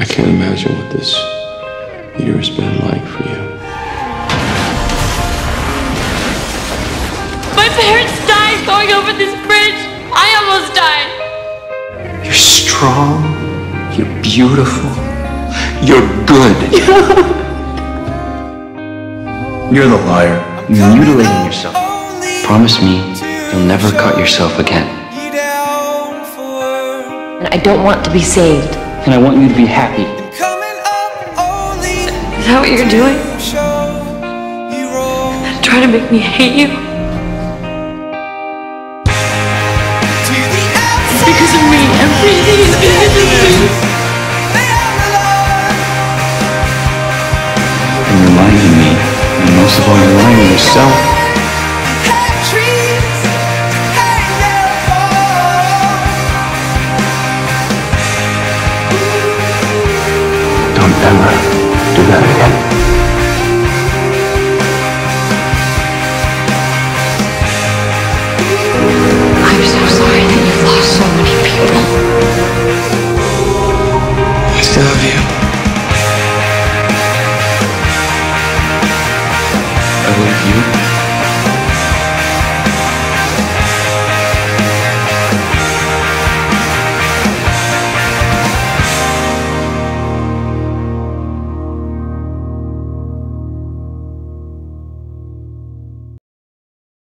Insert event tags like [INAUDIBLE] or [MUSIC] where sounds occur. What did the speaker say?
I can't imagine what this year has been like for you. My parents died going over this bridge. I almost died. You're strong. You're beautiful. You're good. [LAUGHS] You're the liar. You're mutilating yourself. Promise me you'll never cut yourself again. And I don't want to be saved and I want you to be happy. Is that what you're doing? Trying to make me hate you? It's because of me. Everything is because of me. And to me, and most of all, reminding yourself. Never do that again. I'm so sorry that you've lost so many people. I still love you. I love you.